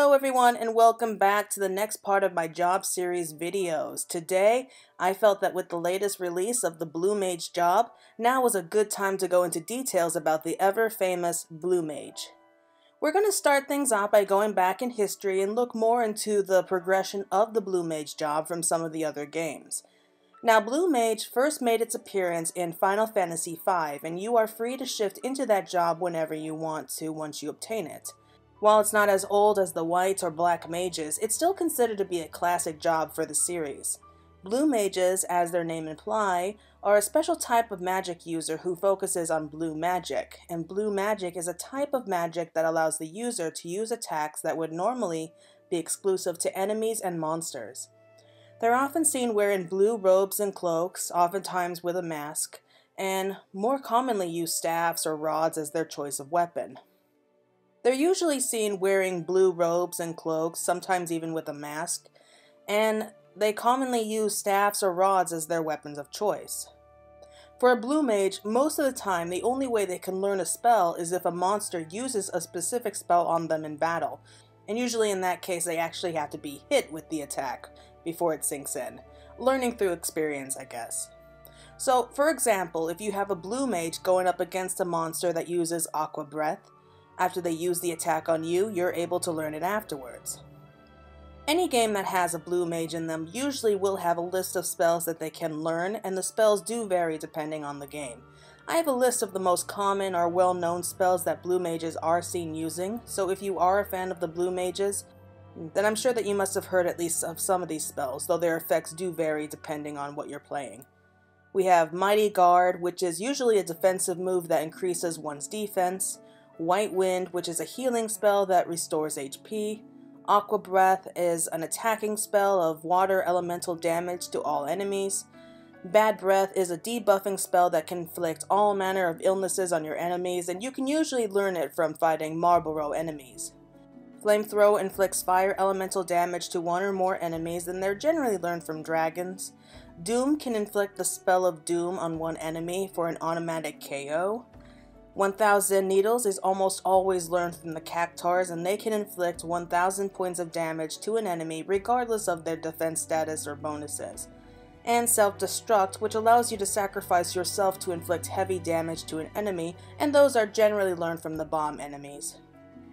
Hello everyone and welcome back to the next part of my job series videos. Today, I felt that with the latest release of the Blue Mage job, now was a good time to go into details about the ever famous Blue Mage. We're going to start things out by going back in history and look more into the progression of the Blue Mage job from some of the other games. Now, Blue Mage first made its appearance in Final Fantasy V, and you are free to shift into that job whenever you want to once you obtain it. While it's not as old as the white or black mages, it's still considered to be a classic job for the series. Blue mages, as their name imply, are a special type of magic user who focuses on blue magic, and blue magic is a type of magic that allows the user to use attacks that would normally be exclusive to enemies and monsters. They're often seen wearing blue robes and cloaks, oftentimes with a mask, and more commonly use staffs or rods as their choice of weapon. They're usually seen wearing blue robes and cloaks, sometimes even with a mask, and they commonly use staffs or rods as their weapons of choice. For a blue mage, most of the time the only way they can learn a spell is if a monster uses a specific spell on them in battle, and usually in that case they actually have to be hit with the attack before it sinks in. Learning through experience, I guess. So, for example, if you have a blue mage going up against a monster that uses Aqua Breath, after they use the attack on you, you're able to learn it afterwards. Any game that has a blue mage in them usually will have a list of spells that they can learn, and the spells do vary depending on the game. I have a list of the most common or well-known spells that blue mages are seen using, so if you are a fan of the blue mages, then I'm sure that you must have heard at least of some of these spells, though their effects do vary depending on what you're playing. We have Mighty Guard, which is usually a defensive move that increases one's defense. White Wind, which is a healing spell that restores HP. Aqua Breath is an attacking spell of water elemental damage to all enemies. Bad Breath is a debuffing spell that can inflict all manner of illnesses on your enemies, and you can usually learn it from fighting Malboro enemies. Flamethrower inflicts fire elemental damage to one or more enemies, and they're generally learned from dragons. Doom can inflict the spell of Doom on one enemy for an automatic KO. 1000 Needles is almost always learned from the Cactuars and they can inflict 1000 points of damage to an enemy regardless of their defense status or bonuses. And Self-Destruct, which allows you to sacrifice yourself to inflict heavy damage to an enemy, and those are generally learned from the bomb enemies.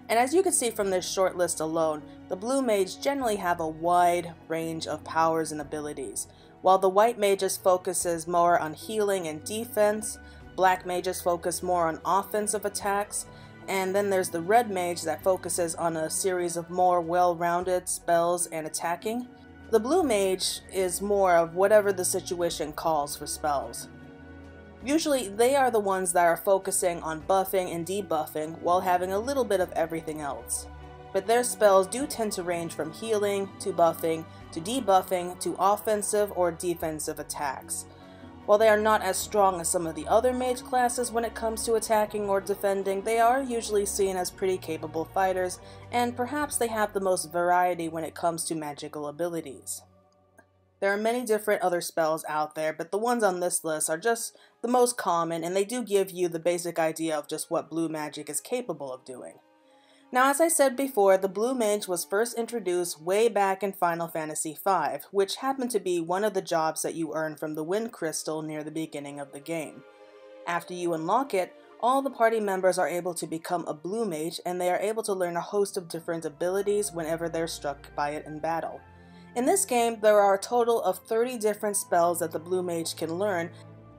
And as you can see from this short list alone, the blue mage generally have a wide range of powers and abilities. While the white mage's focuses more on healing and defense, Black mages focus more on offensive attacks, and then there's the red mage that focuses on a series of more well-rounded spells and attacking. The blue mage is more of whatever the situation calls for spells. Usually, they are the ones that are focusing on buffing and debuffing while having a little bit of everything else. But their spells do tend to range from healing, to buffing, to debuffing, to offensive or defensive attacks. While they are not as strong as some of the other mage classes when it comes to attacking or defending, they are usually seen as pretty capable fighters, and perhaps they have the most variety when it comes to magical abilities. There are many different other spells out there, but the ones on this list are just the most common, and they do give you the basic idea of just what blue magic is capable of doing. Now, as I said before, the Blue Mage was first introduced way back in Final Fantasy V, which happened to be one of the jobs that you earn from the Wind Crystal near the beginning of the game. After you unlock it, all the party members are able to become a Blue Mage, and they are able to learn a host of different abilities whenever they're struck by it in battle. In this game, there are a total of 30 different spells that the Blue Mage can learn,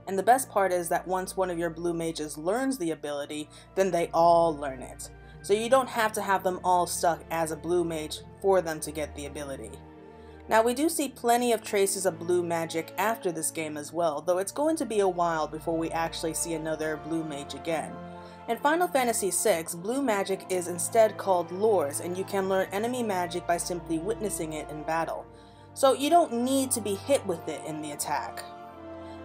and the best part is that once one of your Blue Mages learns the ability, then they all learn it so you don't have to have them all stuck as a blue mage for them to get the ability. Now we do see plenty of traces of blue magic after this game as well, though it's going to be a while before we actually see another blue mage again. In Final Fantasy VI, blue magic is instead called lores, and you can learn enemy magic by simply witnessing it in battle. So you don't need to be hit with it in the attack.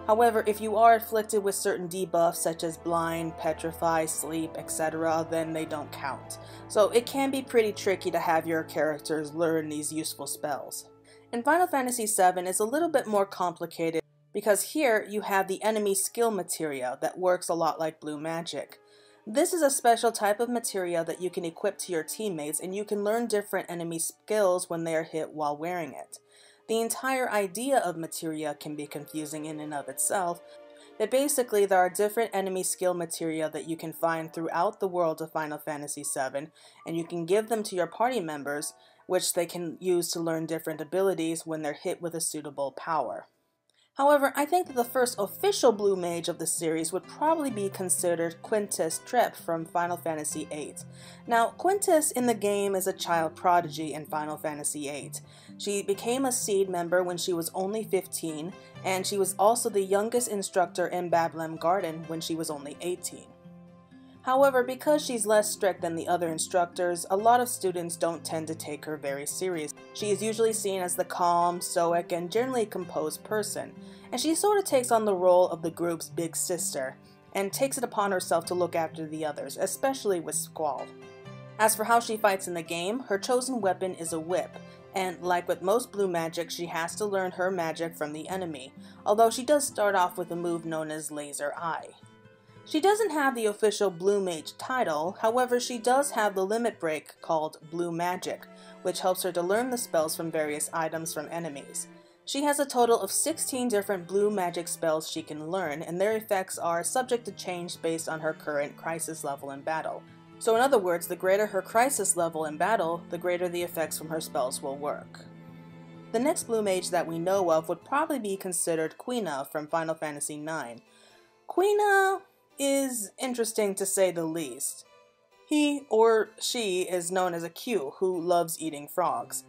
However, if you are afflicted with certain debuffs such as blind, petrify, sleep, etc., then they don't count. So it can be pretty tricky to have your characters learn these useful spells. In Final Fantasy VII, it's a little bit more complicated because here you have the enemy skill materia that works a lot like blue magic. This is a special type of materia that you can equip to your teammates and you can learn different enemy skills when they are hit while wearing it. The entire idea of materia can be confusing in and of itself, but basically there are different enemy skill materia that you can find throughout the world of Final Fantasy VII, and you can give them to your party members, which they can use to learn different abilities when they're hit with a suitable power. However, I think that the first official Blue Mage of the series would probably be considered Quistis Trepe from Final Fantasy VIII. Now, Quistis in the game is a child prodigy in Final Fantasy VIII. She became a SEED member when she was only 15, and she was also the youngest instructor in Balamb's Garden when she was only 18. However, because she's less strict than the other instructors, a lot of students don't tend to take her very serious. She is usually seen as the calm, stoic, and generally composed person, and she sort of takes on the role of the group's big sister, and takes it upon herself to look after the others, especially with Squall. As for how she fights in the game, her chosen weapon is a whip, and like with most blue magic, she has to learn her magic from the enemy, although she does start off with a move known as Laser Eye. She doesn't have the official Blue Mage title, however she does have the limit break called Blue Magic, which helps her to learn the spells from various items from enemies. She has a total of 16 different blue magic spells she can learn, and their effects are subject to change based on her current crisis level in battle. So in other words, the greater her crisis level in battle, the greater the effects from her spells will work. The next blue mage that we know of would probably be considered Quina from Final Fantasy IX. Quina is interesting to say the least. He or she is known as a Qu who loves eating frogs.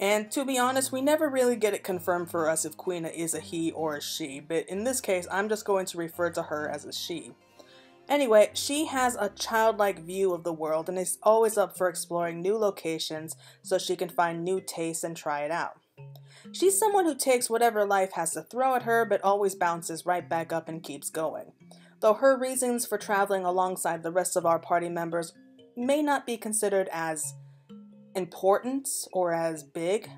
And to be honest, we never really get it confirmed for us if Quina is a he or a she, but in this case, I'm just going to refer to her as a she. Anyway, she has a childlike view of the world and is always up for exploring new locations so she can find new tastes and try it out. She's someone who takes whatever life has to throw at her but always bounces right back up and keeps going though her reasons for traveling alongside the rest of our party members may not be considered as important or as big.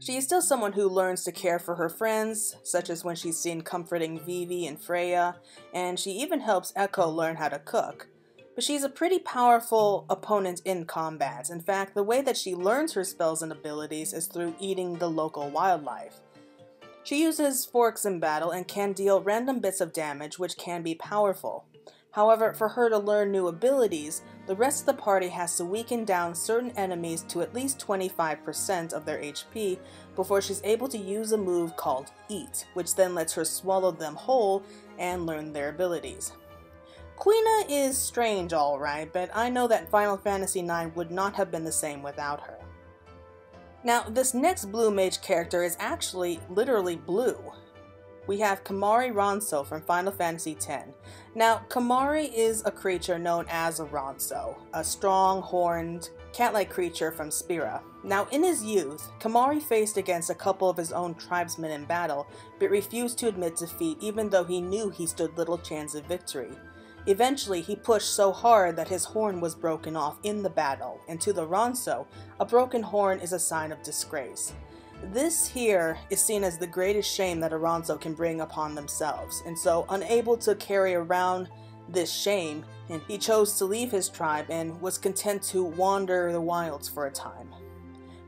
She is still someone who learns to care for her friends, such as when she's seen comforting Vivi and Freya, and she even helps Eiko learn how to cook. But she's a pretty powerful opponent in combat. In fact, the way that she learns her spells and abilities is through eating the local wildlife. She uses forks in battle and can deal random bits of damage which can be powerful. However, for her to learn new abilities, the rest of the party has to weaken down certain enemies to at least 25% of their HP before she's able to use a move called Eat, which then lets her swallow them whole and learn their abilities. Quina is strange alright, but I know that Final Fantasy IX would not have been the same without her. Now, this next blue mage character is actually literally blue. We have Kimahri Ronso from Final Fantasy X. Now, Kimahri is a creature known as a Ronso, a strong, horned, cat-like creature from Spira. Now, in his youth, Kimahri faced against a couple of his own tribesmen in battle, but refused to admit defeat even though he knew he stood little chance of victory. Eventually, he pushed so hard that his horn was broken off in the battle, and to the Ronso, a broken horn is a sign of disgrace. This here is seen as the greatest shame that a Ronso can bring upon themselves, and so unable to carry around this shame, he chose to leave his tribe and was content to wander the wilds for a time.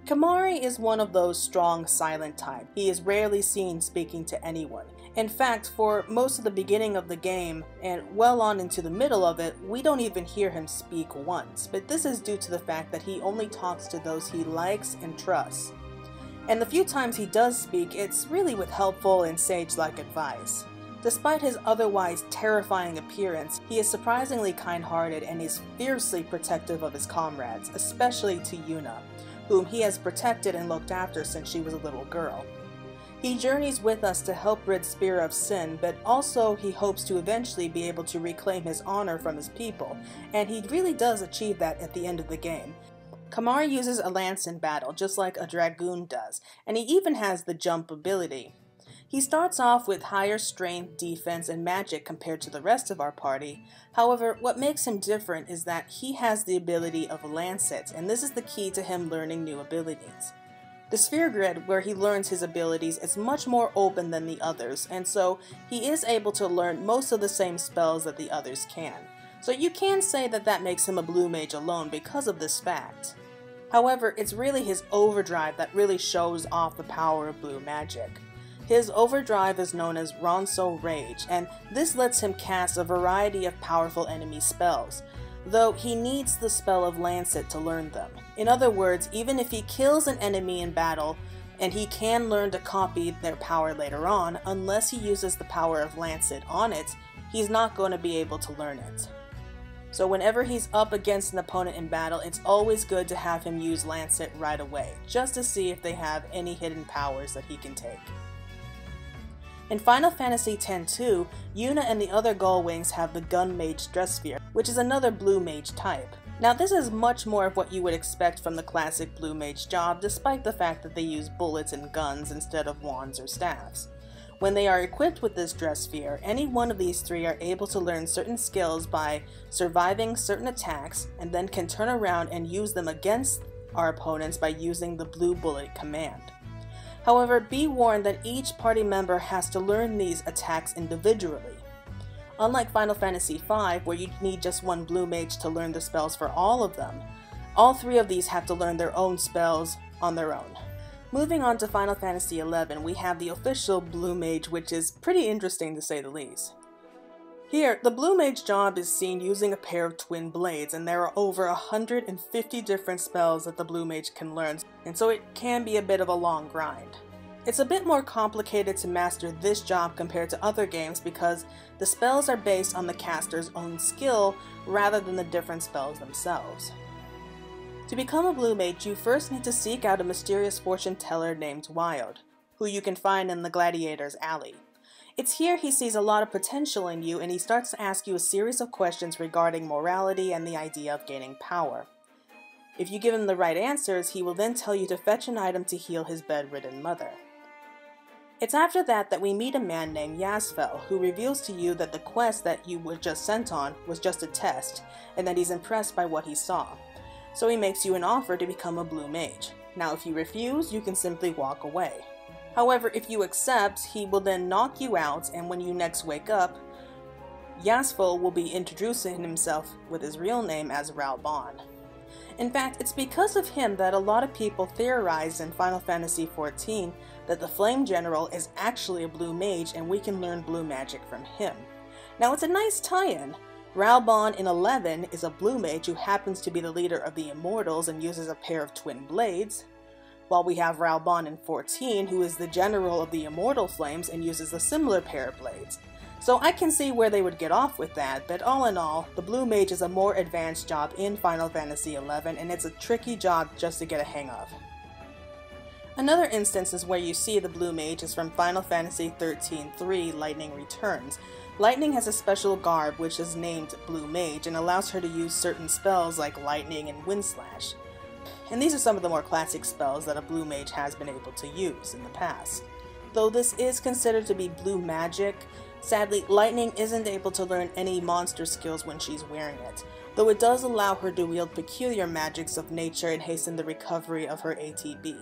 Kimahri is one of those strong, silent type. He is rarely seen speaking to anyone. In fact, for most of the beginning of the game, and well on into the middle of it, we don't even hear him speak once, but this is due to the fact that he only talks to those he likes and trusts. And the few times he does speak, it's really with helpful and sage-like advice. Despite his otherwise terrifying appearance, he is surprisingly kind-hearted and is fiercely protective of his comrades, especially to Yuna, whom he has protected and looked after since she was a little girl. He journeys with us to help rid Spira of sin, but also he hopes to eventually be able to reclaim his honor from his people, and he really does achieve that at the end of the game. Kimahri uses a lance in battle, just like a dragoon does, and he even has the jump ability. He starts off with higher strength, defense, and magic compared to the rest of our party. However, what makes him different is that he has the ability of a Lancet, and this is the key to him learning new abilities. The sphere grid, where he learns his abilities, is much more open than the others, and so he is able to learn most of the same spells that the others can. So you can say that that makes him a blue mage alone because of this fact. However, it's really his overdrive that really shows off the power of blue magic. His overdrive is known as Ronso Rage, and this lets him cast a variety of powerful enemy spells, though he needs the spell of Lancet to learn them. In other words, even if he kills an enemy in battle, and he can learn to copy their power later on, unless he uses the power of Lancet on it, he's not going to be able to learn it. So whenever he's up against an opponent in battle, it's always good to have him use Lancet right away, just to see if they have any hidden powers that he can take. In Final Fantasy X-2, Yuna and the other Gullwings have the Gun Mage Dressphere, which is another Blue Mage type. Now this is much more of what you would expect from the classic Blue Mage job, despite the fact that they use bullets and guns instead of wands or staffs. When they are equipped with this Dressphere, any one of these three are able to learn certain skills by surviving certain attacks, and then can turn around and use them against our opponents by using the Blue Bullet command. However, be warned that each party member has to learn these attacks individually. Unlike Final Fantasy V, where you need just one blue mage to learn the spells for all of them, all three of these have to learn their own spells on their own. Moving on to Final Fantasy XI, we have the official blue mage, which is pretty interesting to say the least. Here, the Blue Mage job is seen using a pair of twin blades, and there are over 150 different spells that the Blue Mage can learn, and so it can be a bit of a long grind. It's a bit more complicated to master this job compared to other games because the spells are based on the caster's own skill rather than the different spells themselves. To become a Blue Mage, you first need to seek out a mysterious fortune teller named Wild, who you can find in the Gladiator's Alley. It's here he sees a lot of potential in you and he starts to ask you a series of questions regarding morality and the idea of gaining power. If you give him the right answers, he will then tell you to fetch an item to heal his bedridden mother. It's after that that we meet a man named Yasfel, who reveals to you that the quest that you were just sent on was just a test, and that he's impressed by what he saw. So he makes you an offer to become a blue mage. Now if you refuse, you can simply walk away. However, if you accept, he will then knock you out, and when you next wake up, Yasfel will be introducing himself with his real name as Raubahn. In fact, it's because of him that a lot of people theorized in Final Fantasy XIV that the Flame General is actually a blue mage and we can learn blue magic from him. Now it's a nice tie-in. Raubahn in 11 is a blue mage who happens to be the leader of the Immortals and uses a pair of twin blades, while we have Raubahn in 14, who is the general of the Immortal Flames and uses a similar pair of blades. So I can see where they would get off with that, but all in all, the Blue Mage is a more advanced job in Final Fantasy XI, and it's a tricky job just to get a hang of. Another instance is where you see the Blue Mage is from Final Fantasy XIII 3 Lightning Returns. Lightning has a special garb which is named Blue Mage and allows her to use certain spells like Lightning and Wind Slash and these are some of the more classic spells that a blue mage has been able to use in the past. Though this is considered to be blue magic, sadly Lightning isn't able to learn any monster skills when she's wearing it, though it does allow her to wield peculiar magics of nature and hasten the recovery of her ATB.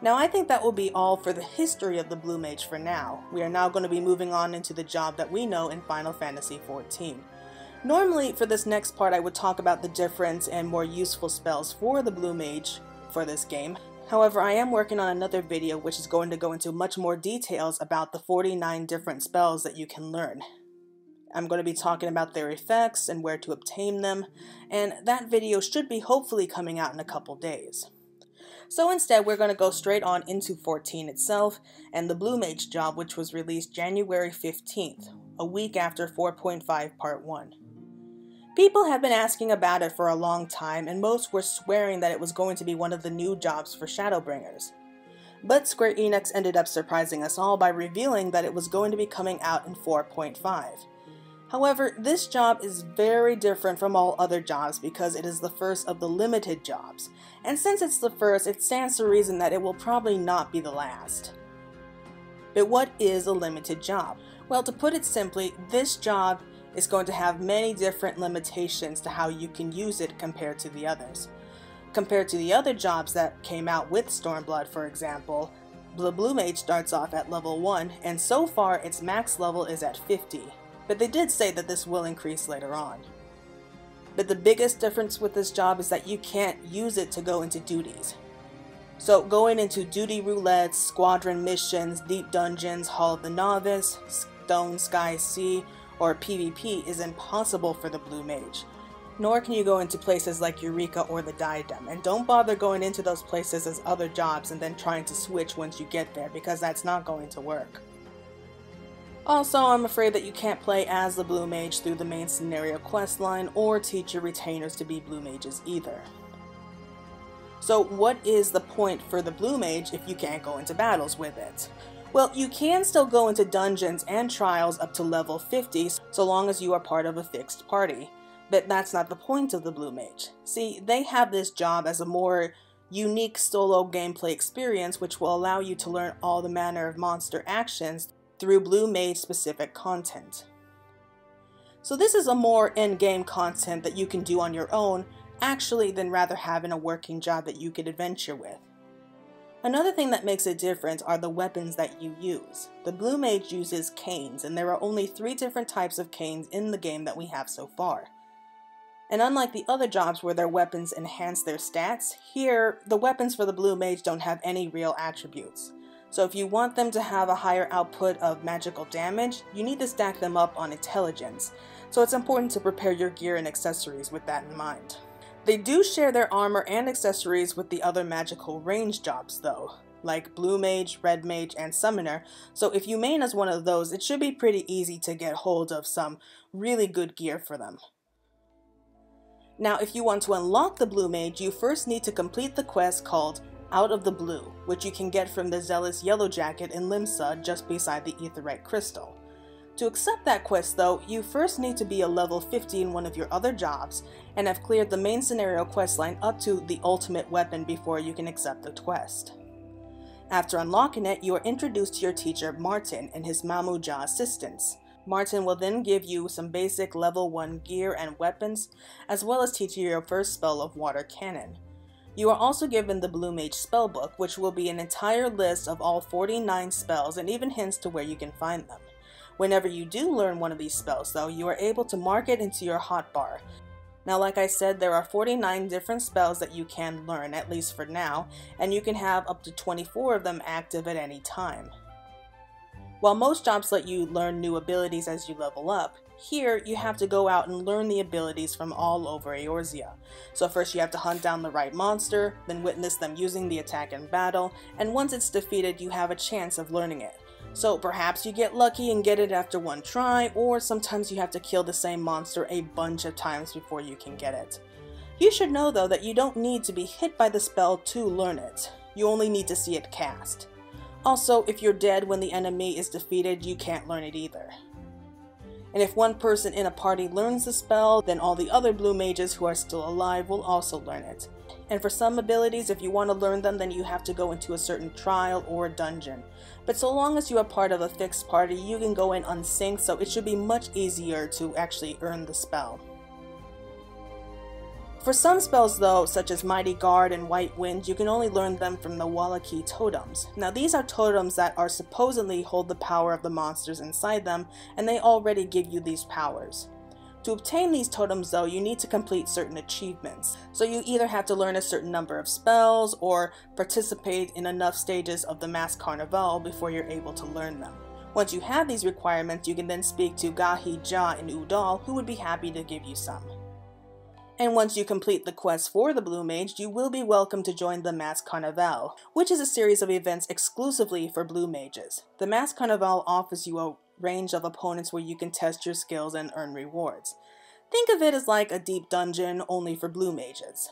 Now I think that will be all for the history of the Blue Mage for now. We are now going to be moving on into the job that we know in Final Fantasy XIV. Normally, for this next part, I would talk about the difference and more useful spells for the Blue Mage for this game. However, I am working on another video which is going to go into much more details about the 49 different spells that you can learn. I'm going to be talking about their effects and where to obtain them, and that video should be hopefully coming out in a couple days. So instead, we're going to go straight on into 14 itself, and the Blue Mage job which was released January 15th, a week after 4.5 Part 1. People have been asking about it for a long time, and most were swearing that it was going to be one of the new jobs for Shadowbringers. But Square Enix ended up surprising us all by revealing that it was going to be coming out in 4.5. However, this job is very different from all other jobs because it is the first of the limited jobs, and since it's the first, it stands to reason that it will probably not be the last. But what is a limited job? Well, to put it simply, this job is going to have many different limitations to how you can use it compared to the others. Compared to the other jobs that came out with Stormblood, for example, the Blue Mage starts off at level 1, and so far its max level is at 50. but they did say that this will increase later on. But the biggest difference with this job is that you can't use it to go into duties. So going into duty roulettes, squadron missions, deep dungeons, Hall of the Novice, Stone Sky Sea, or PvP is impossible for the Blue Mage. Nor can you go into places like Eureka or the Diadem, and don't bother going into those places as other jobs and then trying to switch once you get there because that's not going to work. Also, I'm afraid that you can't play as the Blue Mage through the main scenario questline or teach your retainers to be Blue Mages either. So what is the point for the Blue Mage if you can't go into battles with it? Well, you can still go into dungeons and trials up to level 50 so long as you are part of a fixed party. But that's not the point of the Blue Mage. See, they have this job as a more unique solo gameplay experience which will allow you to learn all the manner of monster actions through Blue Mage specific content. So this is a more in-game content that you can do on your own actually than rather having a working job that you could adventure with. Another thing that makes it different are the weapons that you use. The Blue Mage uses canes, and there are only three different types of canes in the game that we have so far. And unlike the other jobs where their weapons enhance their stats, here, the weapons for the Blue Mage don't have any real attributes. So if you want them to have a higher output of magical damage, you need to stack them up on intelligence, so it's important to prepare your gear and accessories with that in mind. They do share their armor and accessories with the other magical range jobs though, like Blue Mage, Red Mage, and Summoner, so if you main as one of those, it should be pretty easy to get hold of some really good gear for them. Now if you want to unlock the Blue Mage, you first need to complete the quest called Out of the Blue, which you can get from the Zealous Yellow Jacket in Limsa just beside the Aetheryte Crystal. To accept that quest though, you first need to be a level 50 in one of your other jobs, and have cleared the main scenario questline up to the ultimate weapon before you can accept the quest. After unlocking it, you are introduced to your teacher Martin and his Mamool Ja assistants. Martin will then give you some basic level 1 gear and weapons, as well as teach you your first spell of Water Cannon. You are also given the Blue Mage spellbook, which will be an entire list of all 49 spells and even hints to where you can find them. Whenever you do learn one of these spells though, you are able to mark it into your hotbar. Now like I said, there are 49 different spells that you can learn, at least for now, and you can have up to 24 of them active at any time. While most jobs let you learn new abilities as you level up, here you have to go out and learn the abilities from all over Eorzea. So first you have to hunt down the right monster, then witness them using the attack in battle, and once it's defeated you have a chance of learning it. So perhaps you get lucky and get it after one try, or sometimes you have to kill the same monster a bunch of times before you can get it. You should know though that you don't need to be hit by the spell to learn it. You only need to see it cast. Also, if you're dead when the enemy is defeated, you can't learn it either. And if one person in a party learns the spell, then all the other blue mages who are still alive will also learn it. And for some abilities, if you want to learn them, then you have to go into a certain trial or dungeon. But so long as you are part of a fixed party, you can go in unsynced, so it should be much easier to actually earn the spell. For some spells though, such as Mighty Guard and White Wind, you can only learn them from the Whalaqee totems. Now these are totems that are supposedly hold the power of the monsters inside them, and they already give you these powers. To obtain these totems though, you need to complete certain achievements. So you either have to learn a certain number of spells or participate in enough stages of the Masked Carnival before you're able to learn them. Once you have these requirements, you can then speak to Gahi Ja in Ul'dah, who would be happy to give you some. And once you complete the quest for the Blue Mage, you will be welcome to join the Masked Carnival, which is a series of events exclusively for Blue Mages. The Masked Carnival offers you a range of opponents where you can test your skills and earn rewards. Think of it as like a deep dungeon only for blue mages.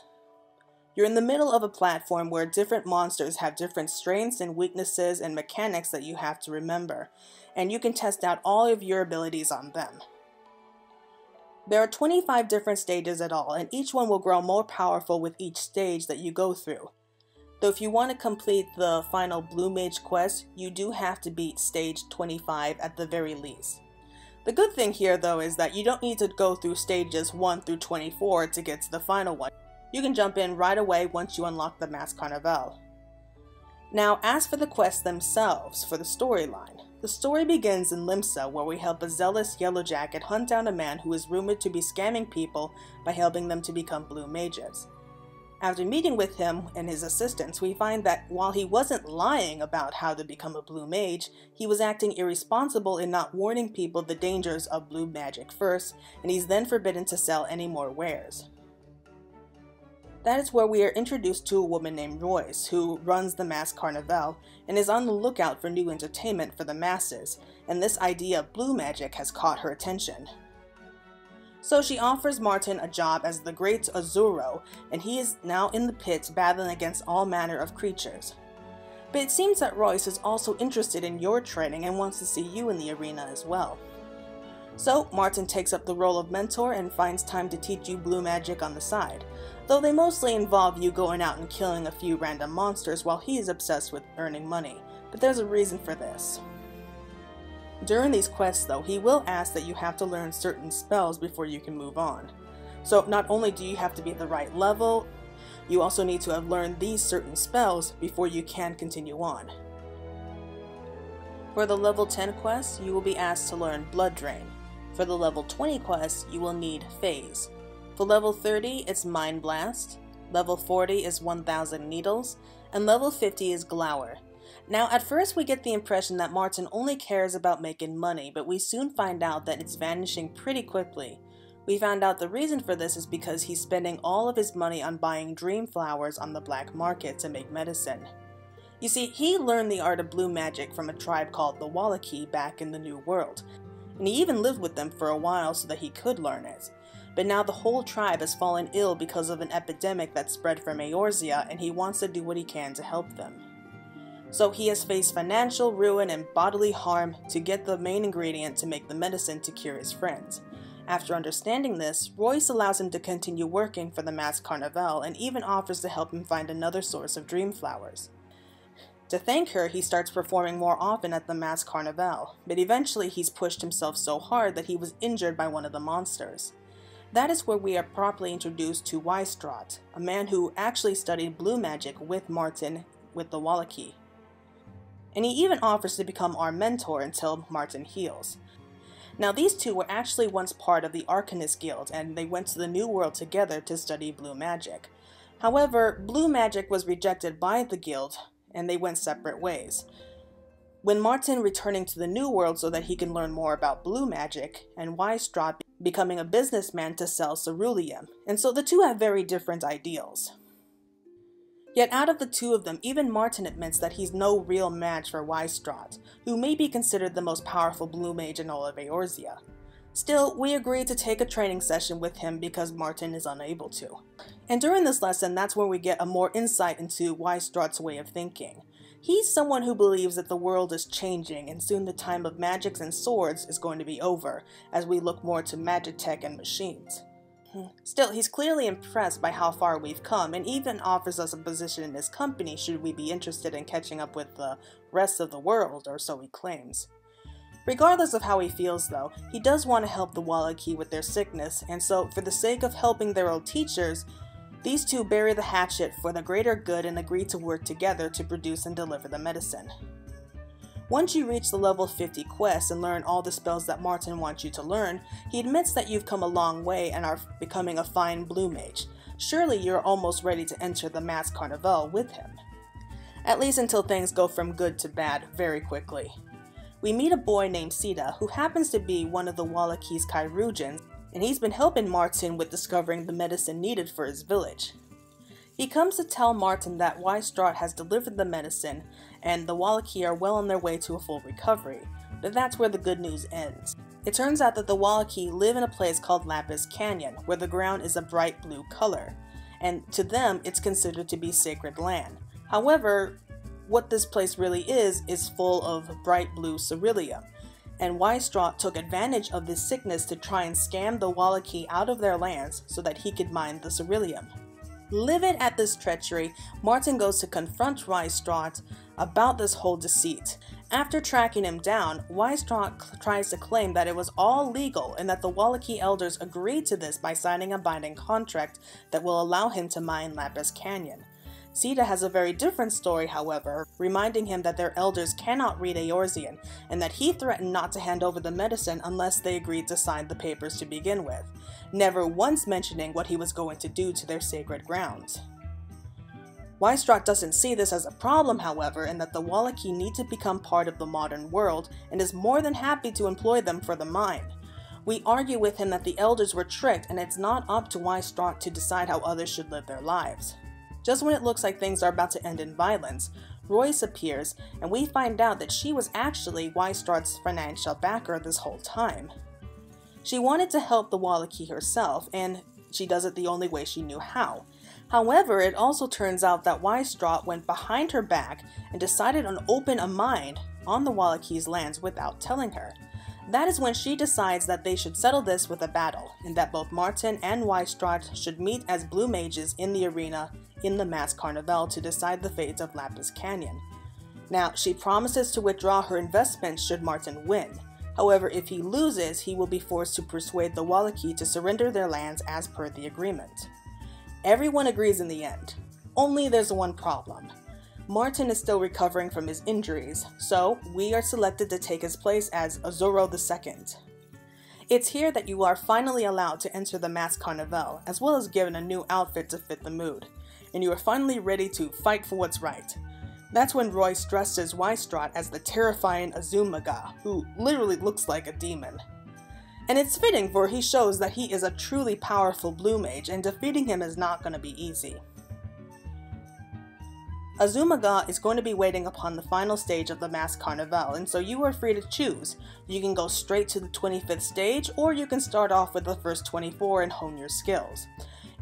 You're in the middle of a platform where different monsters have different strengths and weaknesses and mechanics that you have to remember, and you can test out all of your abilities on them. There are 25 different stages at all, and each one will grow more powerful with each stage that you go through. Though if you want to complete the final Blue Mage quest, you do have to beat stage 25 at the very least. The good thing here though is that you don't need to go through stages 1 through 24 to get to the final one. You can jump in right away once you unlock the Mask Carnival. Now as for the quests themselves, for the storyline, The story begins in Limsa, where we help a zealous Yellow Jacket hunt down a man who is rumored to be scamming people by helping them to become blue mages. After meeting with him and his assistants, we find that while he wasn't lying about how to become a blue mage, he was acting irresponsible in not warning people the dangers of blue magic first, and he's then forbidden to sell any more wares. That is where we are introduced to a woman named Royce, who runs the Masked Carnival and is on the lookout for new entertainment for the masses, and this idea of blue magic has caught her attention. So she offers Martin a job as the Great Azuro, and he is now in the pits battling against all manner of creatures. But it seems that Royce is also interested in your training and wants to see you in the arena as well. So Martin takes up the role of mentor and finds time to teach you blue magic on the side, though they mostly involve you going out and killing a few random monsters while he is obsessed with earning money, but there's a reason for this. During these quests though, he will ask that you have to learn certain spells before you can move on. So not only do you have to be at the right level, you also need to have learned these certain spells before you can continue on. For the level 10 quest, you will be asked to learn Blood Drain. For the level 20 quest, you will need Phase. For level 30, it's Mind Blast, level 40 is 1000 Needles, and level 50 is Glower. Now, at first we get the impression that Martin only cares about making money, but we soon find out that it's vanishing pretty quickly. We found out the reason for this is because he's spending all of his money on buying dream flowers on the black market to make medicine. You see, he learned the art of blue magic from a tribe called the Whalaqee back in the New World, and he even lived with them for a while so that he could learn it but now the whole tribe has fallen ill because of an epidemic that spread from Eorzea and he wants to do what he can to help them. So he has faced financial ruin and bodily harm to get the main ingredient to make the medicine to cure his friends. After understanding this, Royce allows him to continue working for the Masked Carnival and even offers to help him find another source of dream flowers. To thank her, he starts performing more often at the Masked Carnival, but eventually he's pushed himself so hard that he was injured by one of the monsters. That is where we are properly introduced to Weistrot, a man who actually studied blue magic with Martin with the Whalaqee. And he even offers to become our mentor until Martin heals. Now these two were actually once part of the Arcanist Guild and they went to the New World together to study blue magic. However, blue magic was rejected by the guild and they went separate ways. When Martin returning to the New World so that he can learn more about blue magic, and Weistrot becoming a businessman to sell ceruleum, and so the two have very different ideals. Yet out of the two of them, even Martin admits that he's no real match for Weistrot, who may be considered the most powerful blue mage in all of Eorzea. Still, we agree to take a training session with him because Martin is unable to. And during this lesson, that's where we get a more insight into Weistrot's way of thinking. He's someone who believes that the world is changing and soon the time of magics and swords is going to be over as we look more to magitek and machines. Still, he's clearly impressed by how far we've come and even offers us a position in his company should we be interested in catching up with the rest of the world, or so he claims. Regardless of how he feels though, he does want to help the Whalaqee with their sickness, and so for the sake of helping their old teachers, these two bury the hatchet for the greater good and agree to work together to produce and deliver the medicine. Once you reach the level 50 quest and learn all the spells that Martin wants you to learn, he admits that you've come a long way and are becoming a fine blue mage. Surely you're almost ready to enter the Mass Carnival with him. At least until things go from good to bad very quickly. We meet a boy named Sita who happens to be one of the Whalaqee's Chirurgeons and he's been helping Martin with discovering the medicine needed for his village. He comes to tell Martin that Weistrot has delivered the medicine and the Whalaqee are well on their way to a full recovery, but that's where the good news ends. It turns out that the Whalaqee live in a place called Lapis Canyon, where the ground is a bright blue color, and to them it's considered to be sacred land. However, what this place really is, is full of bright blue ceruleum, and Weistrot took advantage of this sickness to try and scam the Wallachie out of their lands so that he could mine the ceruleum. Livid at this treachery, Martin goes to confront Weistrot about this whole deceit. After tracking him down, Weistrot tries to claim that it was all legal and that the Whalaqee elders agreed to this by signing a binding contract that will allow him to mine Lapis Canyon. Sita has a very different story, however, reminding him that their elders cannot read Eorzean, and that he threatened not to hand over the medicine unless they agreed to sign the papers to begin with, never once mentioning what he was going to do to their sacred grounds. Wystrot doesn't see this as a problem, however, and that the Whalaqee need to become part of the modern world, and is more than happy to employ them for the mine. We argue with him that the elders were tricked, and it's not up to Wystrot to decide how others should live their lives. Just when it looks like things are about to end in violence, Royce appears, and we find out that she was actually Wystrot's financial backer this whole time. She wanted to help the Whalaqee herself, and she does it the only way she knew how. However, it also turns out that Wystrot went behind her back and decided on open a mine on the Whalaqee's lands without telling her. That is when she decides that they should settle this with a battle, and that both Martin and Wystrot should meet as blue mages in the arena in the Masked Carnival to decide the fate of Lapis Canyon. Now, she promises to withdraw her investments should Martin win. However, if he loses, he will be forced to persuade the Whalaqee to surrender their lands as per the agreement. Everyone agrees in the end. Only there's one problem. Martin is still recovering from his injuries, so we are selected to take his place as Azuro II. It's here that you are finally allowed to enter the Masked Carnival, as well as given a new outfit to fit the mood and you are finally ready to fight for what's right. That's when Royce dresses Wystrot as the terrifying Azulmagia, who literally looks like a demon. And it's fitting for he shows that he is a truly powerful blue mage and defeating him is not going to be easy. Azulmagia is going to be waiting upon the final stage of the Masked Carnival, and so you are free to choose. You can go straight to the 25th stage, or you can start off with the first 24 and hone your skills.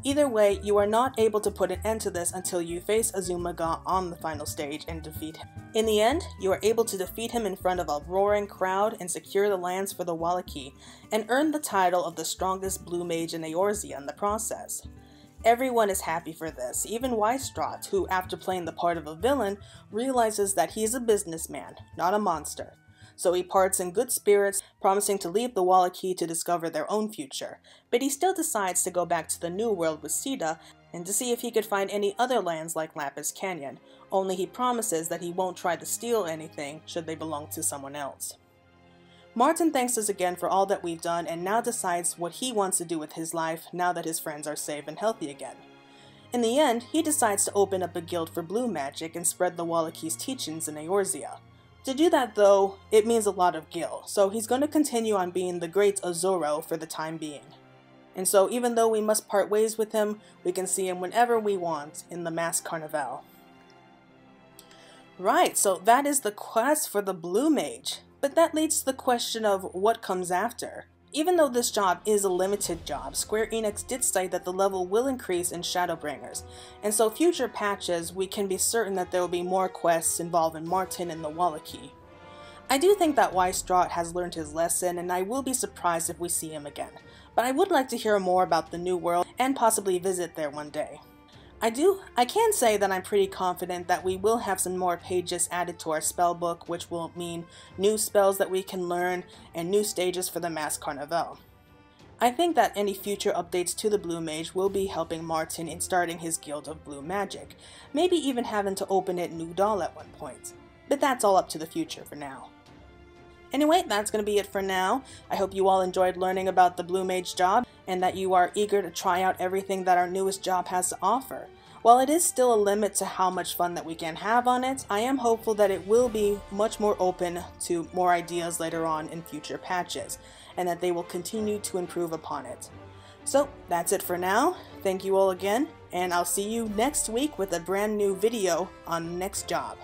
Either way, you are not able to put an end to this until you face Azulmagia on the final stage and defeat him. In the end, you are able to defeat him in front of a roaring crowd and secure the lands for the Whalaqee, and earn the title of the strongest blue mage in Eorzea in the process. Everyone is happy for this, even Wystrot, who, after playing the part of a villain, realizes that he is a businessman, not a monster so he parts in good spirits, promising to leave the Whalaqee to discover their own future. But he still decides to go back to the New World with Sita and to see if he could find any other lands like Lapis Canyon, only he promises that he won't try to steal anything should they belong to someone else. Martin thanks us again for all that we've done and now decides what he wants to do with his life now that his friends are safe and healthy again. In the end, he decides to open up a guild for blue magic and spread the Whalaqee's teachings in Eorzea. To do that, though, it means a lot of gil, so he's going to continue on being the great Azuro for the time being. And so, even though we must part ways with him, we can see him whenever we want in the Masked Carnival. Right, so that is the quest for the Blue Mage. But that leads to the question of what comes after. Even though this job is a limited job, Square Enix did say that the level will increase in Shadowbringers, and so future patches we can be certain that there will be more quests involving Martin and the Whalaqee. I do think that Wystrot has learned his lesson, and I will be surprised if we see him again, but I would like to hear more about the New World and possibly visit there one day. I do, I can say that I'm pretty confident that we will have some more pages added to our spell book, which will mean new spells that we can learn and new stages for the Masked Carnival. I think that any future updates to the Blue Mage will be helping Martin in starting his Guild of Blue Magic, maybe even having to open it New doll at one point. But that's all up to the future for now. Anyway, that's going to be it for now. I hope you all enjoyed learning about the Blue Mage job and that you are eager to try out everything that our newest job has to offer. While it is still a limit to how much fun that we can have on it, I am hopeful that it will be much more open to more ideas later on in future patches, and that they will continue to improve upon it. So that's it for now. Thank you all again, and I'll see you next week with a brand new video on next job.